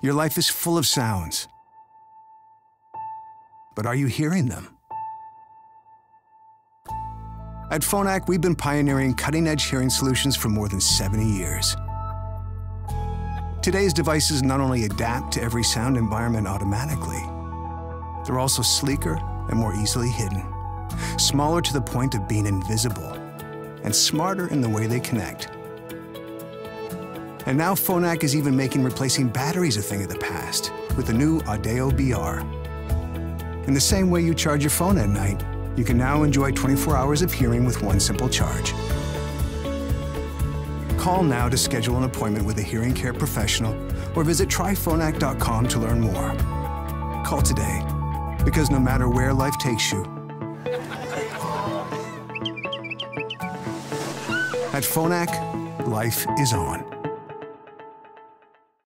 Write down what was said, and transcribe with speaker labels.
Speaker 1: Your life is full of sounds. But are you hearing them? At Phonak, we've been pioneering cutting edge hearing solutions for more than 70 years. Today's devices not only adapt to every sound environment automatically, they're also sleeker and more easily hidden, smaller to the point of being invisible, and smarter in the way they connect. And now Phonak is even making replacing batteries a thing of the past with the new Audeo BR. In the same way you charge your phone at night, you can now enjoy 24 hours of hearing with one simple charge. Call now to schedule an appointment with a hearing care professional or visit tryphonak.com to learn more. Call today, because no matter where life takes you, at Phonak, life is on.